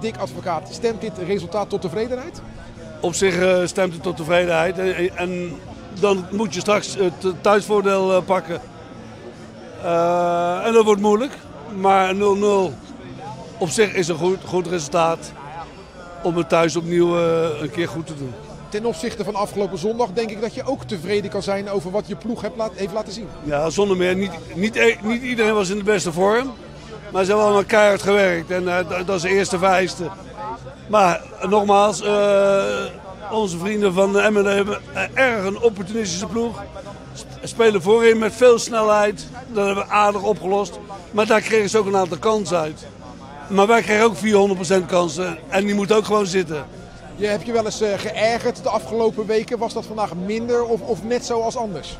Dick Advocaat, stemt dit resultaat tot tevredenheid? Op zich uh, stemt het tot tevredenheid. En, en, dan moet je straks het thuisvoordeel pakken. Uh, en dat wordt moeilijk. Maar 0-0 op zich is een goed, goed resultaat om het thuis opnieuw een keer goed te doen. Ten opzichte van afgelopen zondag denk ik dat je ook tevreden kan zijn over wat je ploeg heeft laten zien. Ja, zonder meer. Niet, niet, niet iedereen was in de beste vorm. Maar ze hebben allemaal keihard gewerkt en uh, dat is de eerste vereiste. Maar nogmaals, uh, onze vrienden van Emmen hebben erg een opportunistische ploeg. Spelen voorin met veel snelheid. Dat hebben we aardig opgelost. Maar daar kregen ze ook een aantal kansen uit. Maar wij kregen ook 400% kansen en die moeten ook gewoon zitten. Je hebt je wel eens geërgerd de afgelopen weken. Was dat vandaag minder of, of net zo als anders?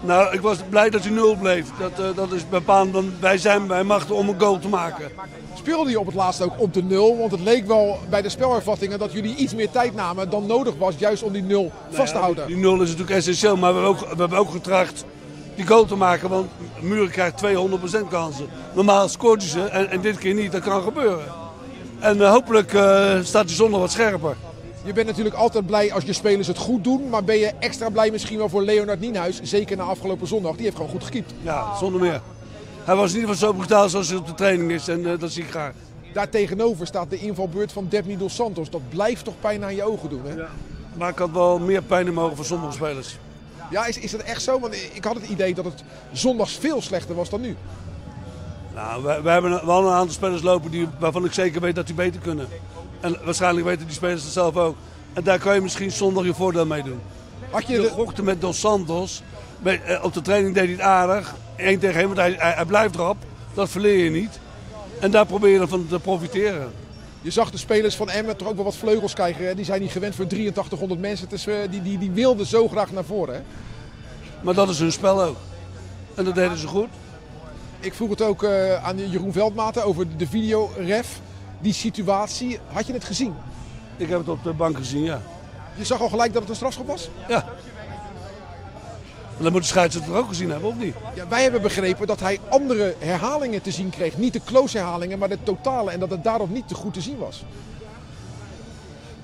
Nou, ik was blij dat u nul bleef. Dat, uh, dat is bepaald, want wij zijn bij machten om een goal te maken. Speelde je op het laatst ook op de nul? Want het leek wel bij de spelervattingen dat jullie iets meer tijd namen dan nodig was, juist om die nul nou vast te houden. Die, die, nul is natuurlijk essentieel, maar we hebben ook, we hebben ook getracht die goal te maken. Want Muren krijgt 200% kansen. Normaal scoort hij ze en, en, dit keer niet, dat kan gebeuren. En uh, hopelijk uh, staat hij zondag wat scherper. Je bent natuurlijk altijd blij als je spelers het goed doen. Maar ben je extra blij misschien wel voor Leonard Nienhuis. Zeker na afgelopen zondag. Die heeft gewoon goed gekiept. Ja, zonder meer. Hij was in ieder geval zo brutaal zoals hij op de training is. En uh, dat zie ik graag. Daar tegenover staat de invalbeurt van Debny Dos Santos. Dat blijft toch pijn aan je ogen doen, hè? Ja. Maar ik had wel meer pijn in mijn ogen voor sommige spelers. Ja, is, is dat echt zo? Want ik had het idee dat het zondags veel slechter was dan nu. Nou, we, we hebben wel een aantal spelers lopen die, waarvan ik zeker weet dat die beter kunnen. En waarschijnlijk weten die spelers het zelf ook. En daar kan je misschien zondag je voordeel mee doen. Had je de met Dos Santos. Op de training deed hij het aardig. Eén tegen één, want hij, hij, blijft erop. Dat verleer je niet. En daar probeer je van te profiteren. Je zag de spelers van Emmen toch ook wel wat vleugels krijgen. Die zijn niet gewend voor 8300 mensen. Dus, die, die, die wilden zo graag naar voren. Hè? Maar dat is hun spel ook. En dat deden ze goed. Ik vroeg het ook uh, aan Jeroen Veldmaten over de videoref die situatie. Had je het gezien? Ik heb het op de bank gezien, ja. Je zag al gelijk dat het een strafschop was? Ja. Dan moet de scheidsrechter ook gezien hebben, of niet? Ja, wij hebben begrepen dat hij andere herhalingen te zien kreeg. Niet de close herhalingen, maar de totale. En dat het daarop niet te goed te zien was.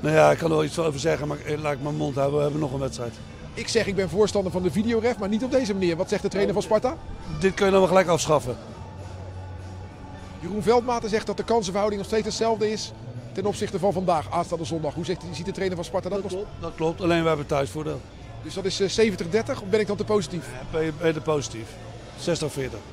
Nou ja, ik kan er wel iets over zeggen, maar laat ik mijn mond houden. We hebben nog een wedstrijd. Ik zeg, ik ben voorstander van de videoref, maar niet op deze manier. Wat zegt de trainer van Sparta? Dit kun je dan wel gelijk afschaffen. Jeroen Veldmaten zegt dat de kansenverhouding nog steeds hetzelfde is ten opzichte van vandaag, aanstaande zondag. Hoe zegt, ziet de trainer van Sparta dat? Dat klopt, dat klopt. alleen we hebben thuisvoordeel. Dus dat is 70-30 of ben ik dan te positief? Ja, ben je, ben je te positief. 60-40.